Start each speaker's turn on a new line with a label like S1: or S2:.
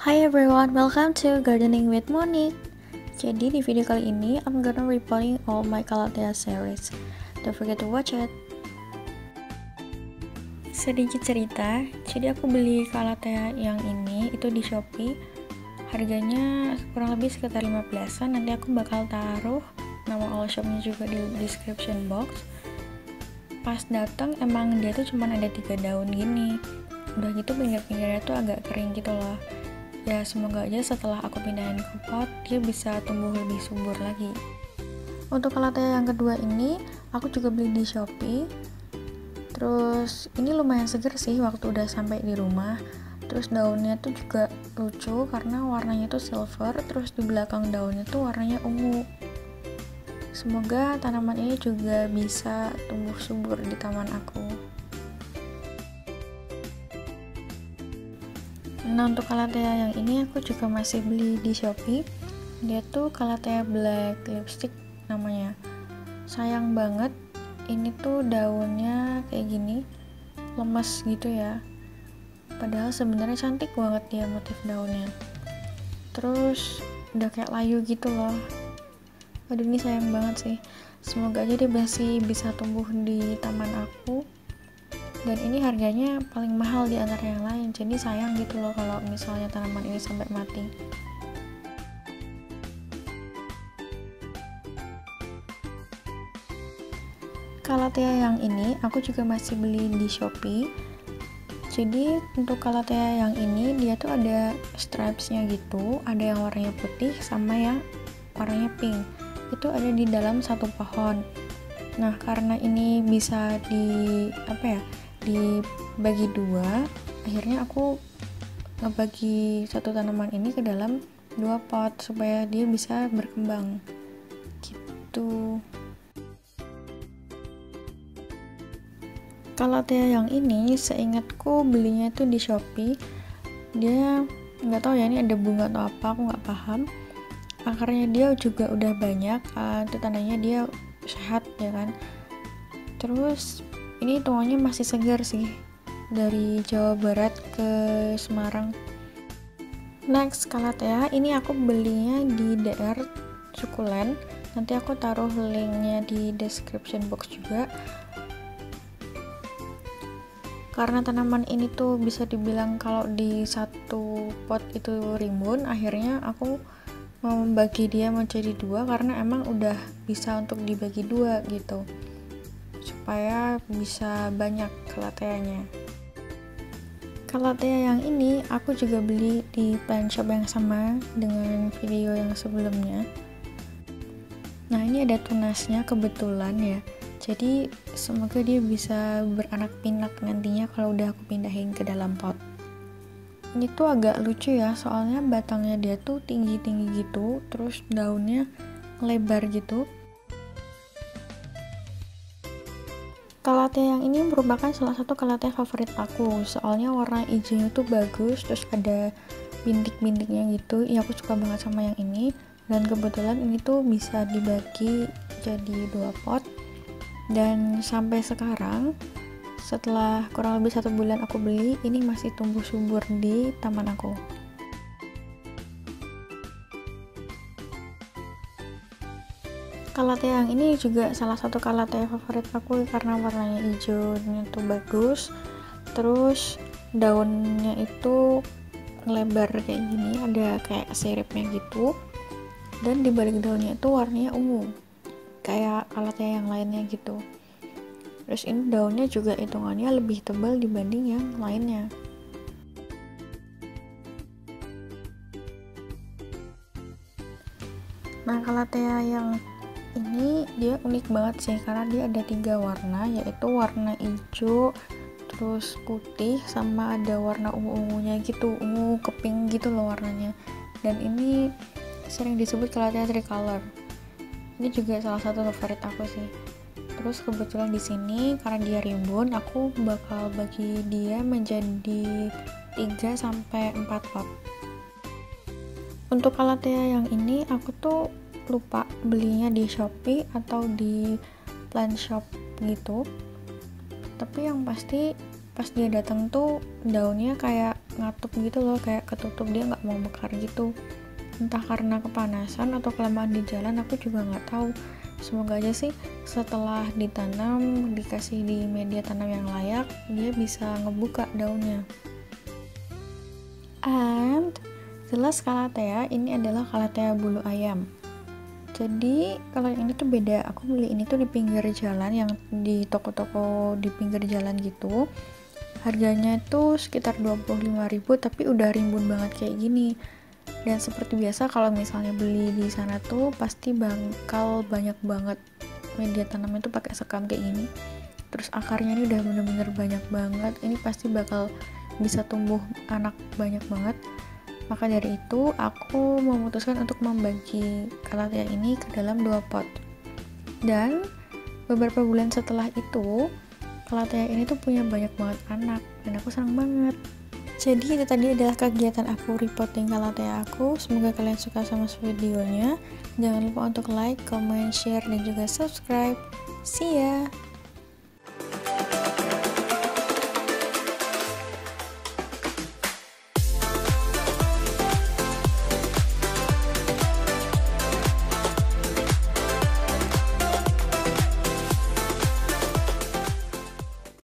S1: Hi everyone, welcome to Gardening with Monique. Jadi di video kali ini I'm gonna reporting all my Calathea series. Don't forget to watch it. Sedikit cerita, jadi aku beli Calathea yang ini itu di Shopee. Harganya kurang lebih sekitar 15-an. Nanti aku bakal taruh nama all shopnya juga di description box. Pas datang emang dia tuh cuma ada tiga daun gini. Udah gitu pinggir-pinggirnya tuh agak kering gitu loh ya semoga aja setelah aku pindahin ke pot dia bisa tumbuh lebih subur lagi. Untuk kalatea yang kedua ini aku juga beli di shopee. Terus ini lumayan seger sih waktu udah sampai di rumah. Terus daunnya tuh juga lucu karena warnanya tuh silver terus di belakang daunnya tuh warnanya ungu. Semoga tanaman ini juga bisa tumbuh subur di taman aku Nah untuk Calathea yang ini aku juga masih beli di Shopee. Dia tuh Calathea Black Lipstick namanya. Sayang banget ini tuh daunnya kayak gini, lemes gitu ya. Padahal sebenarnya cantik banget dia motif daunnya. Terus udah kayak layu gitu loh. Aduh ini sayang banget sih. Semoga aja dia masih bisa tumbuh di taman aku dan ini harganya paling mahal di antara yang lain. Jadi sayang gitu loh kalau misalnya tanaman ini sampai mati. Kalatea yang ini aku juga masih beli di Shopee. Jadi untuk Kalatea yang ini dia tuh ada stripesnya gitu. Ada yang warnanya putih sama yang warnanya pink. Itu ada di dalam satu pohon. Nah karena ini bisa di apa ya dibagi dua akhirnya aku ngebagi satu tanaman ini ke dalam dua pot supaya dia bisa berkembang. Gitu. Kalau teh yang ini seingatku belinya tuh di shopee. Dia nggak tahu ya ini ada bunga atau apa aku nggak paham. Akarnya dia juga udah banyak uh, itu tandanya dia sehat ya kan. Terus ini hitungannya masih segar sih. Dari Jawa Barat ke Semarang. Next Kalatea ini aku belinya di DR Sukulen. Nanti aku taruh linknya di description box juga. Karena tanaman ini tuh bisa dibilang kalau di satu pot itu rimbun akhirnya aku mau membagi dia menjadi dua karena emang udah bisa untuk dibagi dua gitu supaya bisa banyak kalateanya kalatea yang ini aku juga beli di plant shop yang sama dengan video yang sebelumnya. Nah ini ada tunasnya kebetulan ya. Jadi semoga dia bisa beranak pinak nantinya kalau udah aku pindahin ke dalam pot. Ini tuh agak lucu ya soalnya batangnya dia tuh tinggi-tinggi gitu terus daunnya lebar gitu Kalatea yang ini merupakan salah satu kalatea favorit aku. Soalnya warna hijaunya tuh bagus terus ada bintik-bintiknya gitu. Ya aku suka banget sama yang ini. Dan kebetulan ini tuh bisa dibagi jadi dua pot. Dan sampai sekarang setelah kurang lebih satu bulan aku beli ini masih tumbuh subur di taman aku Kalatea yang ini juga salah satu kalatea favorit aku karena warnanya hijaunya tuh bagus. Terus daunnya itu lebar kayak gini ada kayak siripnya gitu. Dan di balik daunnya itu warnanya ungu kayak kalatea yang lainnya gitu. Terus ini daunnya juga hitungannya lebih tebal dibanding yang lainnya. Nah kalatea yang ini dia unik banget sih karena dia ada tiga warna yaitu warna hijau terus putih sama ada warna ungu-ungunya gitu ungu keping gitu loh warnanya. Dan ini sering disebut Calathea tricolor ini juga salah satu favorit aku sih. Terus kebetulan di sini karena dia rimbun aku bakal bagi dia menjadi 3 sampai 4 pot. Untuk Calathea yang ini aku tuh lupa belinya di Shopee atau di plant shop gitu. Tapi yang pasti pas dia datang tuh daunnya kayak ngatup gitu loh kayak ketutup. Dia nggak mau mekar gitu. Entah karena kepanasan atau kelamaan di jalan aku juga nggak tahu. Semoga aja sih setelah ditanam dikasih di media tanam yang layak dia bisa ngebuka daunnya. And jelas kalatea ini adalah kalatea bulu ayam jadi kalau yang ini tuh beda. Aku beli ini tuh di pinggir jalan yang di toko-toko di pinggir jalan gitu. Harganya tuh sekitar 25.000 tapi udah rimbun banget kayak gini. Dan seperti biasa kalau misalnya beli di sana tuh pasti bakal banyak banget. Media tanamnya tuh pakai sekam kayak gini. Terus akarnya ini udah bener-bener banyak banget. Ini pasti bakal bisa tumbuh anak banyak banget maka dari itu, aku memutuskan untuk membagi kalatea ini ke dalam dua pot. Dan beberapa bulan setelah itu, kalatea ini tuh punya banyak banget anak dan aku senang banget. Jadi itu tadi adalah kegiatan aku reporting kalatea aku. Semoga kalian suka sama videonya. Jangan lupa untuk like, comment, share, dan juga subscribe. See ya!